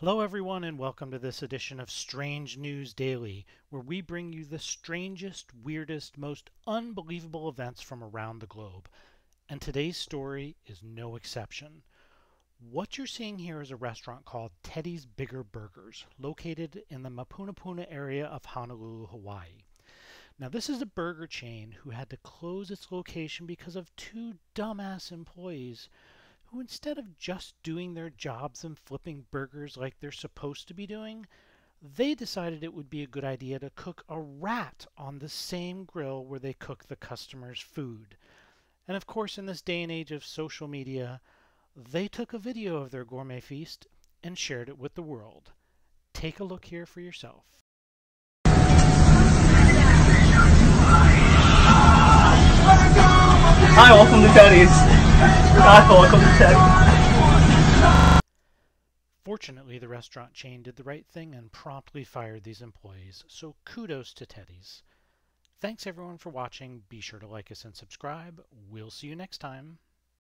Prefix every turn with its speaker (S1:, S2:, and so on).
S1: Hello, everyone, and welcome to this edition of Strange News Daily, where we bring you the strangest, weirdest, most unbelievable events from around the globe. And today's story is no exception. What you're seeing here is a restaurant called Teddy's Bigger Burgers, located in the Mapunapuna area of Honolulu, Hawaii. Now, this is a burger chain who had to close its location because of two dumbass employees who, instead of just doing their jobs and flipping burgers like they're supposed to be doing, they decided it would be a good idea to cook a rat on the same grill where they cook the customers' food. And of course, in this day and age of social media, they took a video of their gourmet feast and shared it with the world. Take a look here for yourself.
S2: Hi, welcome to Teddy's. Hi, welcome to Teddy's.
S1: Fortunately, the restaurant chain did the right thing and promptly fired these employees, so kudos to Teddy's. Thanks everyone for watching. Be sure to like us and subscribe. We'll see you next time.